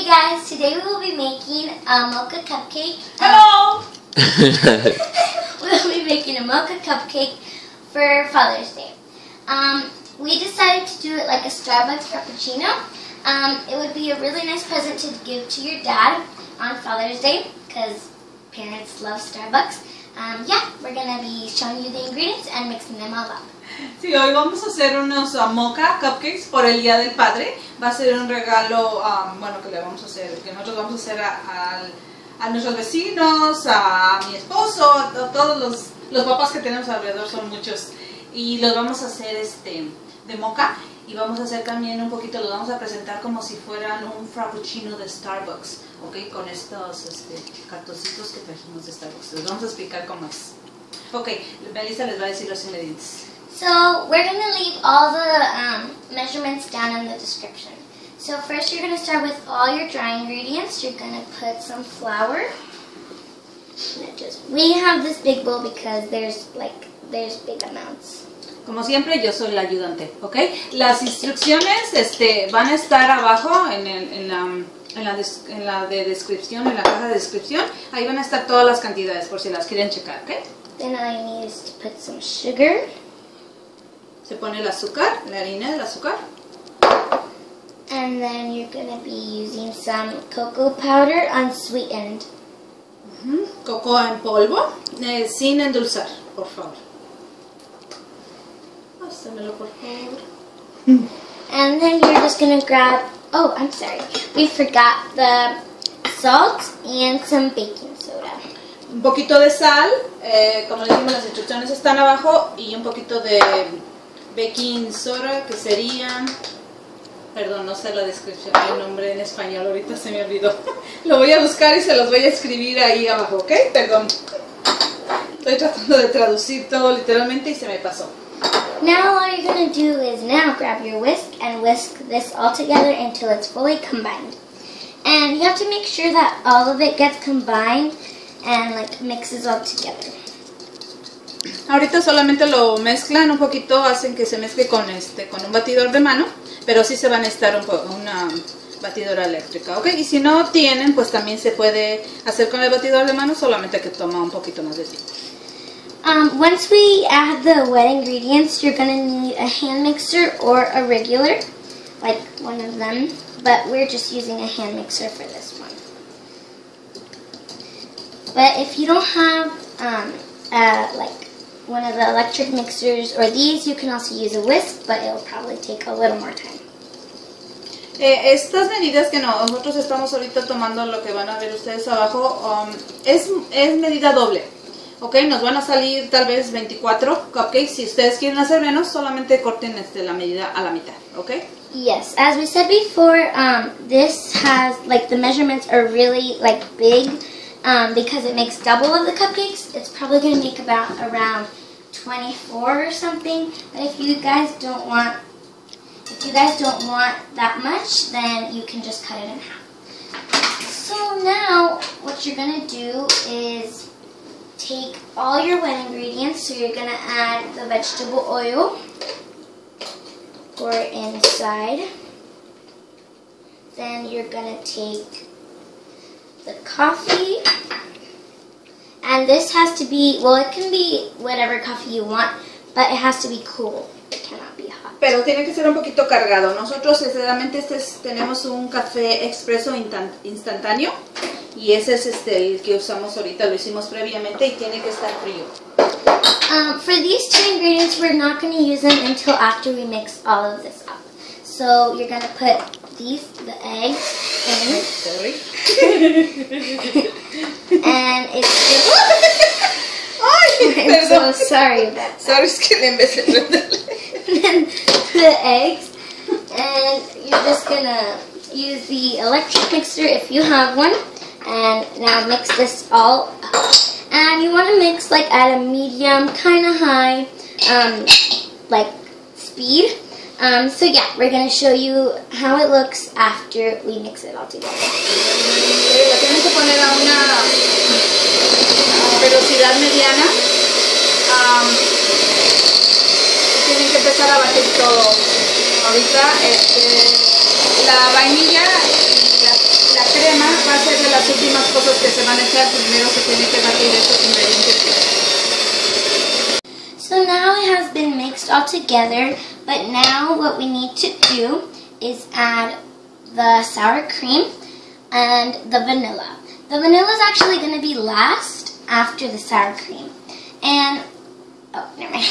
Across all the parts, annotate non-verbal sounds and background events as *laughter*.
Hey guys, today we will be making a mocha cupcake. Hello! *laughs* we'll be making a mocha cupcake for Father's Day. Um, we decided to do it like a Starbucks Frappuccino. Um, it would be a really nice present to give to your dad on Father's Day because parents love Starbucks. Um, yeah, we're going to be showing you the ingredients and mixing them all up. Sí, hoy vamos a hacer unos uh, mocha cupcakes por el Día del Padre. Va a ser un regalo, um, bueno, que le vamos a hacer, que nosotros vamos a hacer a, a, a nuestros vecinos, a mi esposo, a, a todos los, los papás que tenemos alrededor, son muchos. Y los vamos a hacer este de mocha y vamos a hacer también un poquito, los vamos a presentar como si fueran un frappuccino de Starbucks, ¿ok? Con estos este, cartoncitos que trajimos de Starbucks. Les vamos a explicar cómo es. Ok, Melissa les va a decir los ingredientes. So we're going to leave all the um, measurements down in the description. So first you're going to start with all your dry ingredients. You're going to put some flour. Just, we have this big bowl because there's like there's big amounts. Como siempre, yo soy la ayudante, ¿ok? Las instrucciones este, van a estar abajo en, el, en, la, en, la des, en, la, de descripción, en la caja de descripción. Ahí van a estar todas las cantidades por si las quieren checar, ¿ok? Then I need to put some sugar. Se pone el azúcar, la harina del azúcar. And then you're going to be using some cocoa powder unsweetened. Uh -huh. Cocoa en polvo, eh, sin endulzar, por favor. Pásamelo, por favor. And then you're just going to grab, oh, I'm sorry. We forgot the salt and some baking soda. Un poquito de sal, eh, como les dijimos, las instrucciones están abajo, y un poquito de baking soda, que serían, perdón, no sé la descripción, el nombre en español, ahorita se me olvidó. *laughs* Lo voy a buscar y se los voy a escribir ahí abajo, ¿ok? Perdón. Estoy tratando de traducir todo literalmente y se me pasó. Now all you're going to do is now grab your whisk and whisk this all together until it's fully combined. And you have to make sure that all of it gets combined and like mixes all together. Ahorita solamente lo mezclan un poquito, hacen que se mezcle con este con un batidor de mano, pero sí se van a estar un una batidora eléctrica, ¿ok? Y si no tienen, pues también se puede hacer con el batidor de mano, solamente que toma un poquito más de tiempo. Um, once we add the wet ingredients, you're to need a hand mixer or a regular, like one of them, but we're just using a hand mixer for this one. But if you don't have um, uh, like one of the electric mixers or these, you can also use a whisk, but it'll probably take a little more time. Eh, estas medidas que nosotros estamos ahorita tomando, lo que van a ver ustedes abajo, um, es, es medida doble. Ok, nos van a salir tal vez 24 cupcakes. Si ustedes quieren hacer menos, solamente corten este, la medida a la mitad. Ok. Yes, as we said before, um, this has, like, the measurements are really, like, big um, because it makes double of the cupcakes. It's probably going to make about around 24 or something. But if you guys don't want, if you guys don't want that much, then you can just cut it in half. So now, what you're going to do is take all your wet ingredients. So you're going to add the vegetable oil. Pour it inside. Then you're going to take the coffee. And this has to be, well, it can be whatever coffee you want, but it has to be cool. It cannot be hot. Pero tiene que ser un poquito cargado. Nosotros, sinceramente, este es, tenemos un café expreso instantáneo. Y ese es este, el que usamos ahorita, lo hicimos previamente y tiene que estar frío. Um, for these two ingredients, we're not going to use them until after we mix all of this up. So you're going to put these, the eggs, in. Sorry. And it's *laughs* *laughs* I'm so sorry about that. Sabes que le empecé a prenderle. then the eggs, and you're just gonna use the electric mixer if you have one. And now mix this all up. And you want to mix like at a medium, kind of high, um, like speed. Um, so yeah, we're gonna show you how it looks after we mix it all together. La tienen que poner a una velocidad mediana. Am, tienen que empezar a batir todo. Ahorita la vainilla y la, crema va a ser de las últimas cosas que se van a echar, primero se tiene que batir estos ingredientes. So now it has been mixed all together, but now what we need to do is add the sour cream and the vanilla. The vanilla is actually going to be last after the sour cream. And, oh, never mind.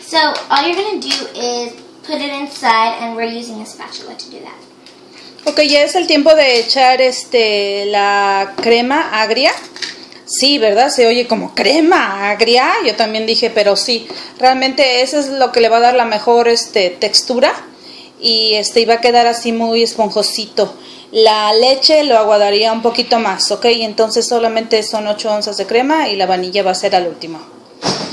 So all you're going to do is put it inside and we're using a spatula to do that. Ok, ya es el tiempo de echar este la crema agria. Sí, ¿verdad? Se oye como crema agria. Yo también dije, pero sí, realmente eso es lo que le va a dar la mejor este, textura y este va a quedar así muy esponjosito. La leche lo aguadaría un poquito más, ¿ok? Entonces solamente son 8 onzas de crema y la vanilla va a ser al último.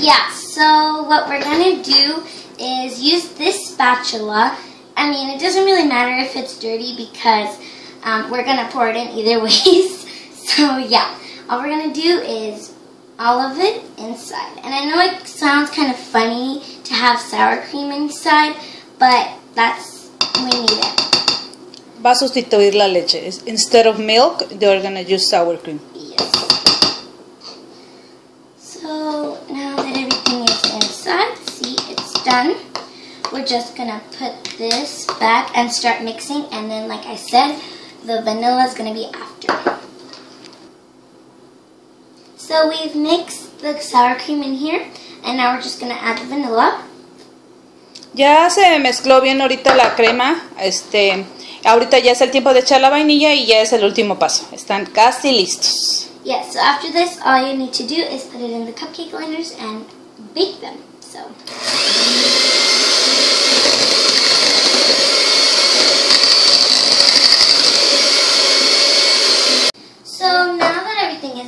Yeah, so what we're gonna do is use this spatula. I mean, it doesn't really matter if it's dirty because um, we're gonna pour it in either *laughs* ways. so yeah, all we're gonna do is all of it inside. And I know it sounds kind of funny to have sour cream inside, but that's, we need it. Va a sustituir la leche. Instead of milk, they're gonna use sour cream. Yes. So now that everything is inside, see it's done. We're just gonna put this back and start mixing and then like I said, the vanilla is gonna be after. So we've mixed the sour cream in here and now we're just gonna add the vanilla. Ya se mezcló bien ahorita la crema. Este, ahorita ya es el tiempo de echar la vainilla y ya es el último paso. Están casi listos. Yes, so after this all you need to do is put it in the cupcake liners and bake them. So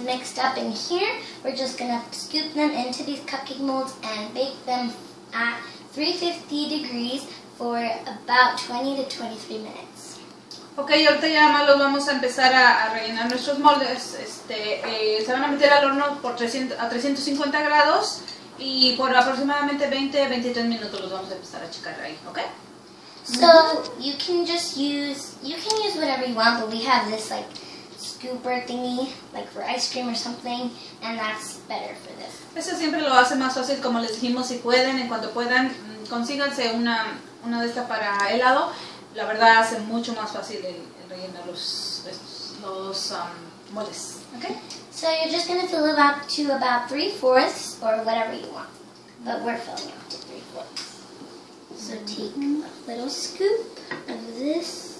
is mixed up in here, we're just gonna scoop them into these cupcake molds and bake them at 350 degrees for about 20 to 23 minutes. Ok, ahorita ya más los vamos a empezar a, a rellenar nuestros moldes. Este, eh, se van a meter al horno por 300, a 350 grados y por aproximadamente 20-23 minutos los vamos a empezar a checar ahí, ¿ok? So you can just use you can use whatever you want, but we have this like scooper thingy, like for ice cream or something, and that's better for this. Eso siempre lo hace más fácil, como les dijimos, si pueden, en cuanto puedan, mm, consíganse una, una de estas para helado. La verdad hace mucho más fácil el, el rellenar los, los um, moldes, ¿ok? So you're just gonna fill it up to about three fourths or whatever you want, but we're filling up to three fourths. So take a little scoop of this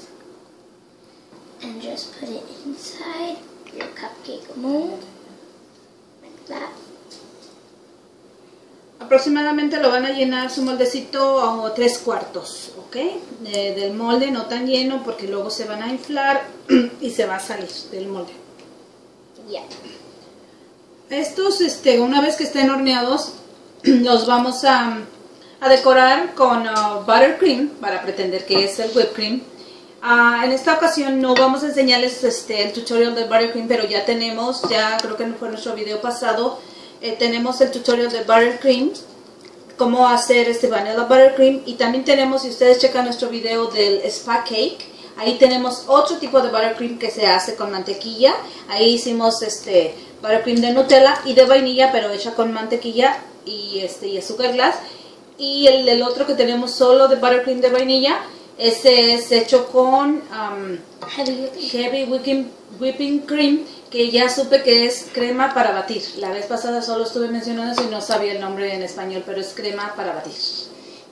and just put it inside your cupcake mold, like that. Aproximadamente lo van a llenar su moldecito a tres cuartos, ¿ok? De- del molde, no tan lleno porque luego se van a inflar *clears throat* y se va a salir del molde. Yeah. Estos, este, una vez que estén horneados, *clears throat* los vamos a, a decorar con uh, buttercream para pretender que es el whipped cream. Ah, en esta ocasión no vamos a enseñarles este, el tutorial del buttercream, pero ya tenemos, ya creo que fue nuestro video pasado, eh, tenemos el tutorial de buttercream, cómo hacer este vanilla buttercream y también tenemos, si ustedes checan nuestro video del spa cake, ahí tenemos otro tipo de buttercream que se hace con mantequilla, ahí hicimos este buttercream de Nutella y de vainilla pero hecha con mantequilla y este y azúcar glass y el, el otro que tenemos solo de buttercream de vainilla, ese es hecho con um. Heavy whipping, whipping cream, que ya supe que es crema para batir. La vez pasada solo estuve mencionando eso y no sabía el nombre en español, pero es crema para batir.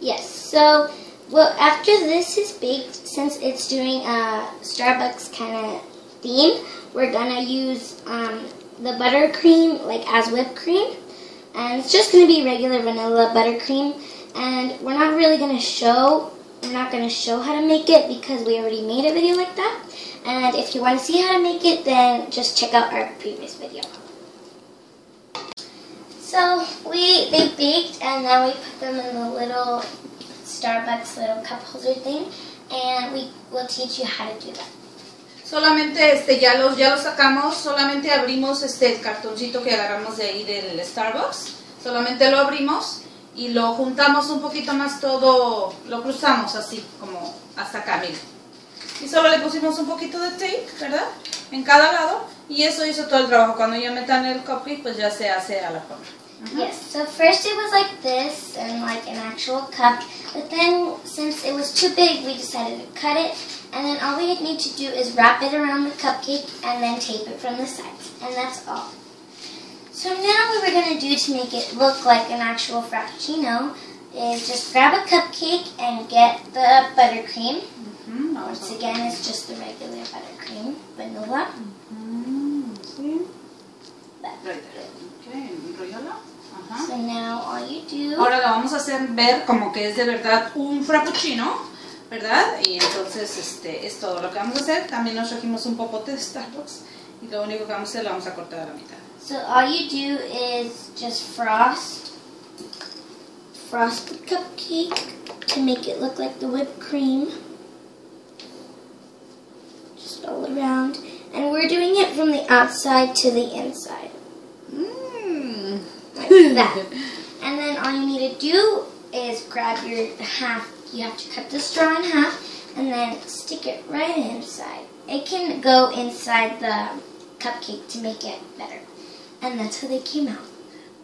Yes. So, well, after this is baked, since it's doing a Starbucks kind of theme, we're gonna use um, the buttercream like as whipped cream, and it's just gonna be regular vanilla buttercream. And we're not really gonna show. We're not gonna show how to make it because we already made a video like that. And if you want to see how to make it, then just check out our previous video. So we they baked and then we put them in the little Starbucks little cup holder thing and we will teach you how to do that. Solamente este ya los ya los sacamos, solamente abrimos este cartoncito que agarramos de ahí del Starbucks. Solamente lo abrimos y lo juntamos un poquito más todo, lo cruzamos así como hasta acá. Y solo le pusimos un poquito de tape, ¿verdad? En cada lado Y eso hizo todo el trabajo. Cuando ya metan el cupcake, pues ya se hace a la forma. Yes, so first it was like this and like an actual cup, but then since it was too big, we decided to cut it, and then all we need to do is wrap it around the cupcake and then tape it from the sides, and that's all. So now what we're going to do to make it look like an actual frappuccino is just grab a cupcake and get the buttercream. Vamos Once again, it's just the regular buttercream, vanilla. Mm, Right there. Ok, enróllala. Ajá. So now all you do Ahora la vamos a hacer ver como que es de verdad un frappuccino, ¿verdad? Y entonces este es todo lo que vamos a hacer. También nos trajimos un popote de Starbucks y lo único que vamos a hacer lo vamos a cortar a la mitad. So all you do is just frost, frost the cupcake to make it look like the whipped cream. Just all around. And we're doing it from the outside to the inside. Mm. Like *laughs* that. And then all you need to do is grab your half. You have to cut the straw in half and then stick it right inside. It can go inside the cupcake to make it better. And that's how they came out.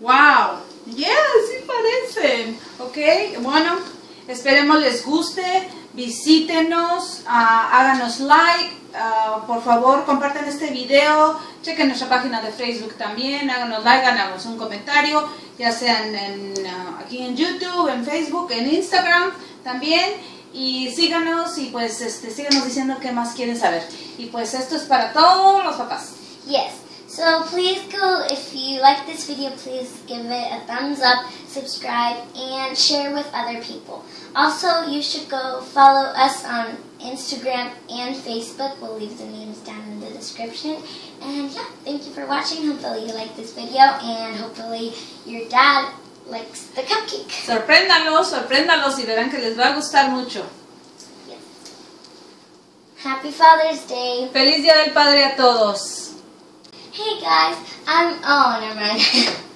¡Wow! ¡Yeah! Sí parecen. Ok, bueno, esperemos les guste. Visítenos, ah, háganos like, ah, por favor compartan este video, chequen nuestra página de Facebook también, háganos like, háganos un comentario, ya sean en, ah, aquí en YouTube, en Facebook, en Instagram también. Y síganos y pues este, síganos diciendo qué más quieren saber. Y pues esto es para todos los papás. Yes. So please go, if you like this video, please give it a thumbs up, subscribe, and share with other people. Also, you should go follow us on Instagram and Facebook. We'll leave the names down in the description. And yeah, thank you for watching. Hopefully you like this video, and hopefully your dad likes the cupcake. Sorpréndalos, sorpréndalos y verán que les va a gustar mucho. Yes. Happy Father's Day. Feliz Día del Padre a todos. Hey guys, I'm, oh, never mind. *laughs*